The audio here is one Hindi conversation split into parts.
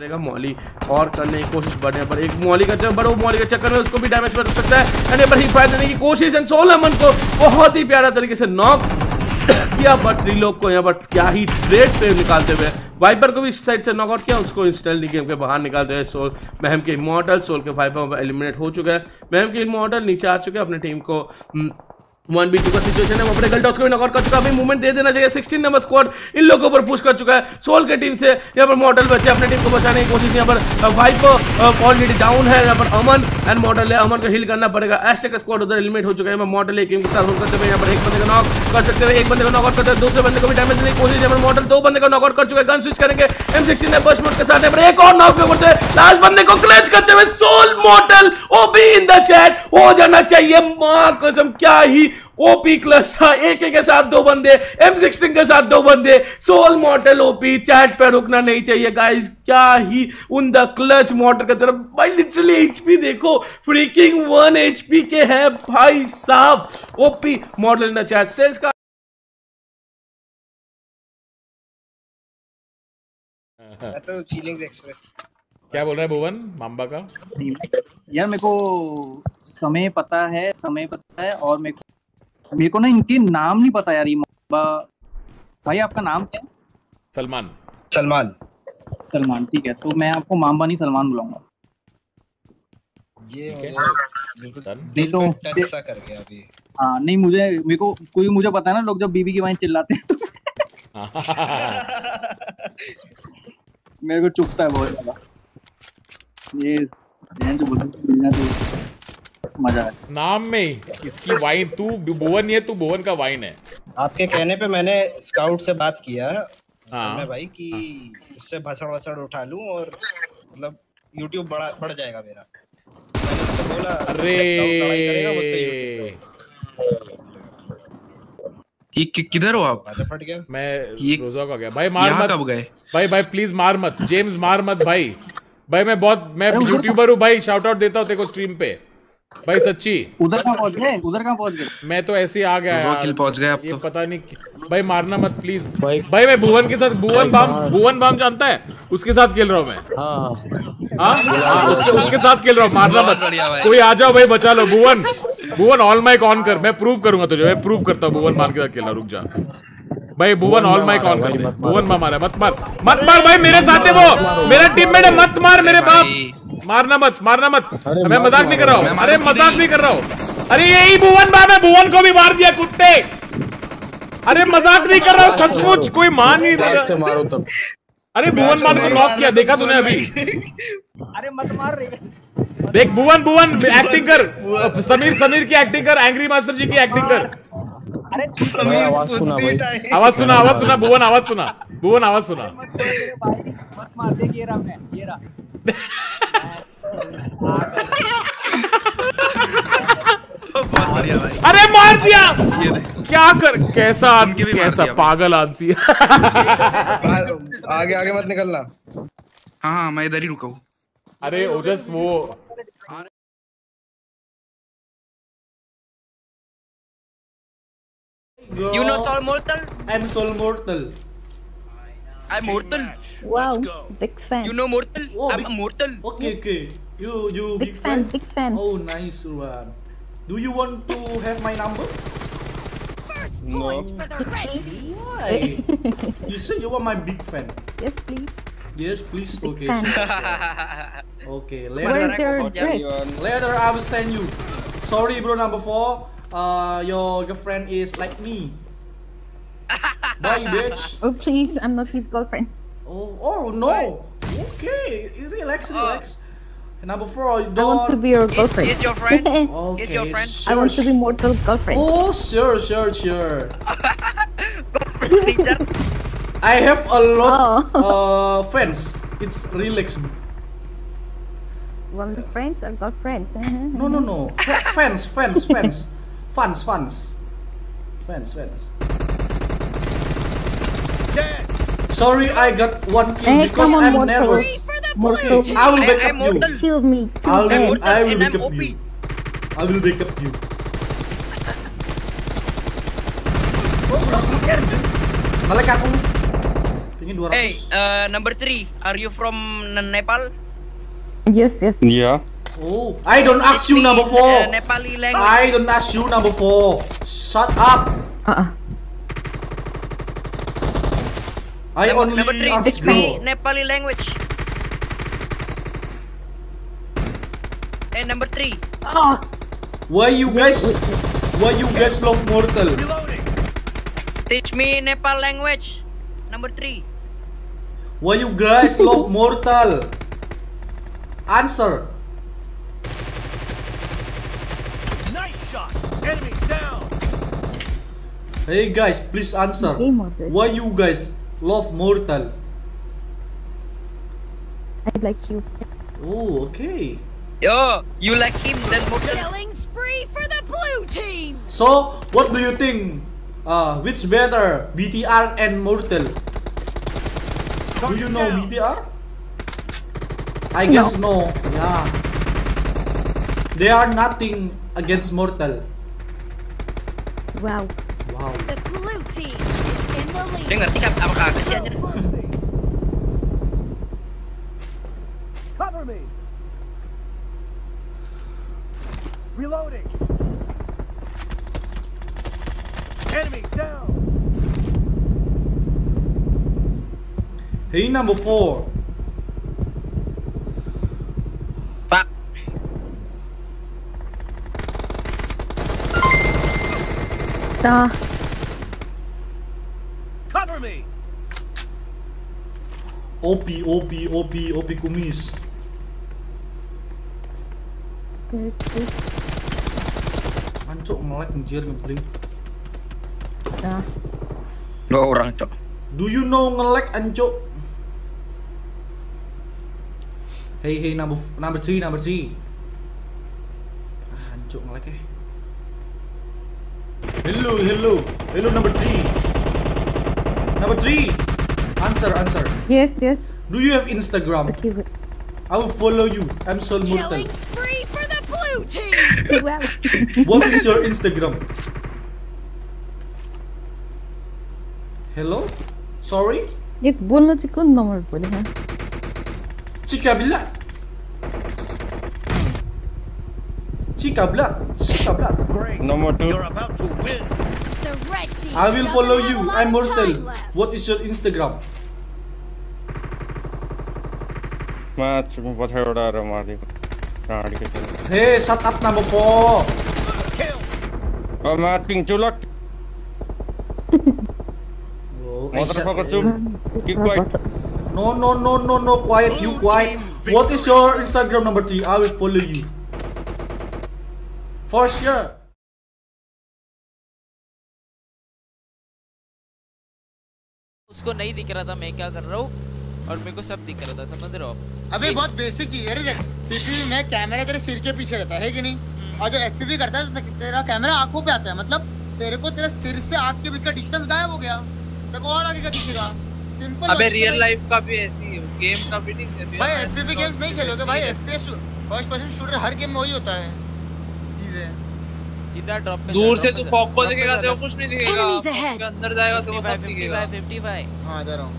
पड़ेगा मॉली। और करने की कोशिश बढ़ने पर एक मॉली का चक्कर बड़ो मॉली के चक्कर में उसको भी डैमेज कर सकता है। एंड पर ही फायर देने की कोशिश एंड सोलमन को। बहुत ही प्यारा तरीके से नॉक किया बट रिलोक को यहाँ पर क्या ही ट्रेड पे निकालते हुए। वाइपर को भी इस साइड से नॉकआउट किया उसको इंस्टेंटली गेम के बाहर निकालते हुए सोल महम के इमोटल सोल के वाइपर एलिमिनेट हो चुका है। महम के इमोटल नीचे आ चुके हैं अपनी टीम को हम्म, वन बी टू का सिचुएशन है, वो अपने गलटॉस को भी नॉकआउट कर चुका अभी मूवमेंट दे देना चाहिए। 16 नंबर स्क्वाड इन लोगों पर पुश कर चुका है। सोल के टीम से यहाँ पर मॉडल बचे, अपने टीम को बचाने की कोशिश। यहाँ पर वाइप ऑलरेडी डाउन है। यहाँ पर अमन एंड मॉडल है। अमन को हिल करना पड़ेगा। एस्टेक का स्क्वाड उधर एलिमिनेट हो चुका है। मॉडल एक टीम के साथ होकर यहाँ पर एक बंदे का नॉक कर सकते हैं। एक बंदे को नॉकआउट करते हैं, दूसरे बंदे को भी डैमेज देने की कोशिश यहाँ मॉडल दो बंदे को नॉकआउट कर चुके हैं गन स्विच करेंगे। एम सिक्सटीन है बस मोड के साथ एक और नॉक करते हैं लास्ट बंदे को क्लच करते हुए soul model OP in the chat हो जाना चाहिए। माँ कसम, क्या ही ओपी क्लच था एक के साथ दो बंदे एम सिक्सटीन के साथ दो बंदे सोल मॉडल ओपी चैट पे रुकना नहीं चाहिए गाइस क्या ही उन द क्लच मॉडल की तरफ़ भाई लिटरली एचपी देखो फ्रीकिंग वन एचपी के है भाई साहब OP model in the chat sales का तो फीलिंग्स एक्सप्रेस क्या बोल रहा है भुवन? माम्बा का? यार मेरे को समय पता है समय पता है और मेरे को मेरे को ना इनके नाम नहीं पता यार भाई आपका नाम क्या है? सलमान। सलमान। सलमान ठीक है तो मैं आपको मामा नहीं सलमान बुलाऊँगा। ये बिल्कुल. दिल तो- सा कर गया अभी। हाँ नहीं मुझे मेरे को कोई मुझे पता है ना लोग जब बीबी की वाइन चिल्लाते हैं मेरे को चुपता है बहुत ज़्यादा। ये जो बोलते मिलना तो मज़ा है। नाम में ही इसकी वाइन तू भुवन नहीं है तू भुवन का वाइन है। आपके कहने पे मैंने स्काउट से बात किया। हाँ। मैं भाई कि हाँ। उससे भसड़ वसड़ उठा लूँ और मतलब यूट्यूब बड़ा बढ़ जाएगा मेरा। बोला अरे। YouTube कि, कि, किधर हो आप? फट गया। मैं रोजा का गया। भाई मार मत। कब गए? भाई भाई प्लीज़ मार मत। जेम्स मार मत भाई। भाई मैं बहुत मैं यूट्यूबर हूँ भाई। शाउट आउट देता हूँ तेरे को स्ट्रीम पे। भाई सच्ची। उधर कहाँ पहुँच गए? उधर कहाँ पहुँच गए? मैं तो ऐसे ही आ गया यार। किल पहुँच गए आप ये तो। पता नहीं भाई मारना मत प्लीज़ भाई भाई मैं भुवन के साथ भुवन बाम भुवन बाम जानता है? उसके साथ खेल रहा हूँ मैं। हाँ। हाँ? उसके उसके साथ खेल रहा हूँ। मारना मत। कोई आ जाओ भाई बचा लो। Bhuvan Bhuvan all mic on कर। मैं प्रूव करूँगा तुझे। मैं प्रूव करता हूँ भुवन बाम के साथ खेलना। रुक जा। भाई भुवन ऑल माइक ऑन कर भुवन मारा मत मार। मत मार भाई मेरे साथ है वो। मेरा टीममेट है। मत मार मेरे बाप। मारना मत मारना मत। मैं मज़ाक नहीं कर रहा हूँ। अरे मज़ाक नहीं कर रहा हूँ। अरे यही भुवन है भुवन को भी मार दिया कुत्ते। अरे मज़ाक नहीं कर रहा हूँ सचमुच कोई मान नहीं रहा। मारो तब। अरे भुवन मान को नॉक किया देखा तूने अभी? अरे मत मार रही देख भुवन भुवन एक्टिंग कर। समीर समीर की एक्टिंग कर एंग्री मास्टर जी की एक्टिंग कर। अरे आवाज़ सुना भाई। आवाज़ सुना आवाज़ सुना भुवन आवाज़ सुना भुवन आवाज़ सुना। मत मार। देख ये रहा मैं ये रहा। अरे मार दिया! क्या कर कैसा मार कैसा पागल बाहर- आगे आगे मत निकलना। हाँ हाँ मैं इधर ही रुका हूँ। अरे ओजस वो You know Soul Mortal? and soul mortal I'm Mortal. Wow, big fan. You know Mortal? Oh, I'm big- a Mortal. okay okay you you big fan, big fan. oh nice one do you want to have my number First no Please? why you said you were my big fan Yes, please. yes please Big okay fan. sure. okay later Where's your Later, I will send you. Sorry, bro. Number four. Uh, your girlfriend is like me. Bye, bitch. Oh, please, I'm not his girlfriend. Oh, oh no. Okay, relax, relax. Number four. You I want to don't. be your girlfriend. is your friend? Okay. Is your friend? I want to be sure, mortal girlfriend. Oh, sure, sure, sure. Teacher? I have a lot Oh. uh fans. It's relax. Well, the friends are girlfriends. No, no, no. Fa- Fans, fans, fans, fans, fans, fans, fans. Sorry, I got one kill Hey, because come on, I'm mortal. nervous. Mortal, I will back up you. mortal. kill me. Kill I me. will, Mortal I will back up you. I will back up you. Malaikat aku. Pingin 200. Hey, uh, number three. Are you from Nepal? Yes, yes. Yeah. Oh, I don't ask you number uh, four. Nepali language. I don't ask you number four. Shut up. Uh-uh. I number, only number three. ask Teach me you. Nepali language. Hey, number three. Ah! Why you guys? Why you guys love Mortal? Teach me Nepal language. Number three. Why you guys love Mortal? Answer. Hey guys, please answer. Why you guys love Mortal? I like you. Oh, okay. Yo, you like him then Mortal. Killing spree for the blue team. So, what do you think? Uh, which better, BTR and Mortal? Do you know BTR? I guess no. Yeah. They are nothing against Mortal. Wow. Wow. The blue team Udah ngerti kan apa sih anjir? Cover me. Reloading. Enemy down. He number four. Fuck. OP, OP, OP, OP kumis. there's this. Ancok ngelag anjir ngebling. Ah, Dua orang, Cok. Do you know ngelag ancok? Hey, hey, number number three, number three. Ah, ancok ngelag eh. Hello, hello, hello, number three. Number three. Answer, answer. Yes, yes. Do you have Instagram? Okay. I will follow you. I'm Sol Murtal. spree for the blue team. what is your Instagram? Hello? Sorry? एक बोल्न चाहिँ कुन नम्बर भोलि चिकाबिला चिकाबिला चिकाबिला Number 2 I will follow you. I'm Mortal. What is your Instagram? Hey, shut up number four. I'm asking to lock. Motherfucker, Zoom. Keep quiet. No, no, no, no, no, quiet. You quiet. What is your Instagram number three? I will follow you. For sure. उसको नहीं दिख रहा था मैं क्या कर रहा हूँ? और मेरे को सब दिख रहा था समझ रहे हो आप? अबे बहुत बेसिक चीज़ है रे देख। पीपीवी में कैमरा तेरे सिर के पीछे रहता है कि नहीं? और जो एफपीवी करता है तो तेरा कैमरा आँखों पे आता है मतलब तेरे को तेरा सिर से आँख के बीच का डिस्टेंस गायब हो गया। तेरे को और आगे का दिखेगा? सिंपल अबे रियल लाइफ का भी ऐसी है गेम का भी नहीं भाई एफपीवी गेम्स नहीं खेलोगे भाई एफपीएस फ़र्स्ट पर्सन शूटर हर गेम में वही होता है। चीज़ है। सीधा ड्रॉप पे दूर से तू फॉग को देखेगा तो कुछ नहीं दिखेगा। अंदर जाएगा तो वो सब दिखेगा 55, 55 हाँ जा रहा हूँ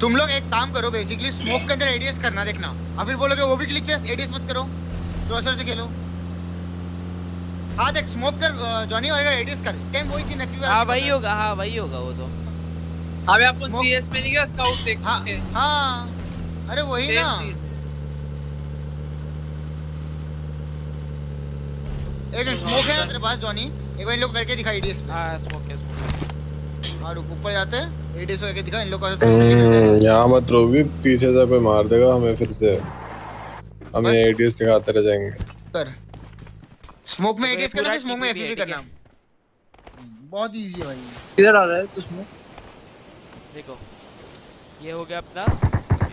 तुम लोग एक काम करो बेसिकली स्मोक के अंदर एडीएस करना देखना। अब फिर बोलोगे वो भी क्लिक है एडीएस मत करो। क्रॉसर से खेलो। हाँ देख स्मोक कर जॉनी और एडीएस कर। सेम वही चीज़ नफी हाँ वही होगा हाँ वही होगा वो तो। अबे आपको सीएस में नहीं गया स्काउट देख हाँ हाँ। अरे वही ना। एक स्मोक है ना तेरे पास जॉनी एक बार इन लोग करके दिखा एडीएस पे हाँ स्मोक है स्मोक और ऊपर जाते हैं। एडीएस करके दिखा इन लोग का हम्म, यहाँ मत रोगी पीछे से कोई मार देगा हमें फिर से। हमें एडीएस दिखाते रह जाएँगे। कर। स्मोक में तो एडीएस करना स्मोक में है, करना। बहुत इजी है भाई। किधर आ रहा है तू स्मोक देखो ये हो गया अपना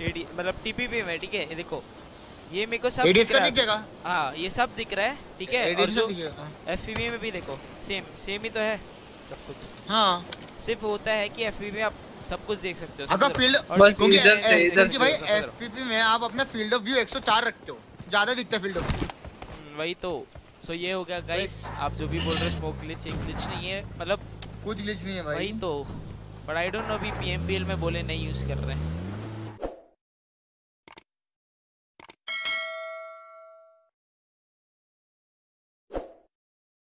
एडी मतलब टीपीपी में ठीक है? ये देखो ये मेरे को सब दिख रहा है। हाँ ये सब दिख रहा है ठीक है? और जो जाएगा, में भी देखो सेम सेम ही तो है। सब कुछ। हाँ। सिर्फ़ होता है कि एफपीवी में आप सब कुछ देख सकते हो अगर फ़ील्ड क्योंकि इधर से भाई? एफपीपी में आप अपना फ़ील्ड ऑफ़ व्यू 104 रखते हो। ज़्यादा दिखता है फ़ील्ड ऑफ़ व्यू हम्म, वही तो। सो ये हो गया गाइस आप जो भी बोल रहे हो स्मोक ग्लिच एक ग्लिच नहीं है। मतलब कुछ ग्लिच नहीं है भाई। वही तो। बट आई डोंट नो अभी पीएमपीएल में बोले नहीं यूज़ कर रहे हैं।